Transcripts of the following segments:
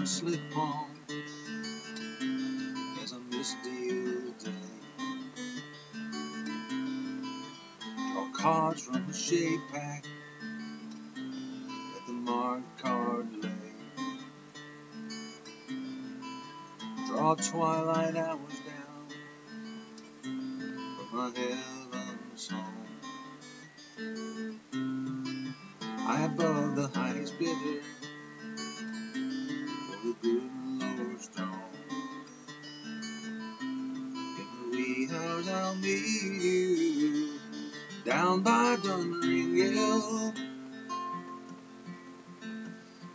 gonna slip on as I missed you today. Draw cards from the shade pack at the marked card lay. Draw twilight hours down from my heaven's home. I above the hours I'll meet you down by Dun Ringill.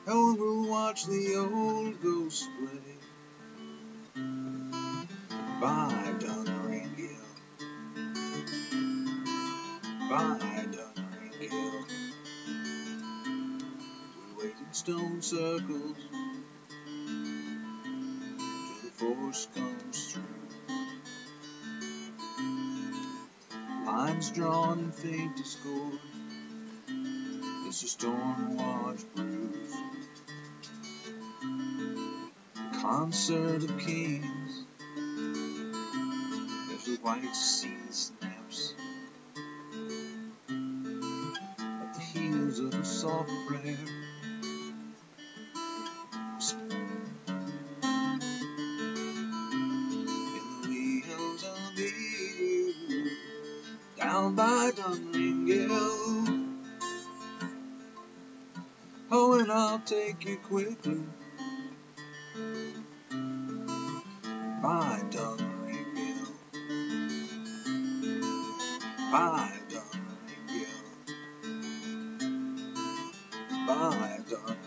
And we'll watch the old ghost play by Dun Ringill. By Dun Ringill. We wait in stone circles till the force comes through. Lines drawn in faint discord. It's a storm watch bruise. Concert of kings. As the white sea snaps at the heels of a soft prayer. Down by Dun Ringill. Oh, and I'll take you quickly by Dun Ringill. By Dun Ringill. By Dun Ringill.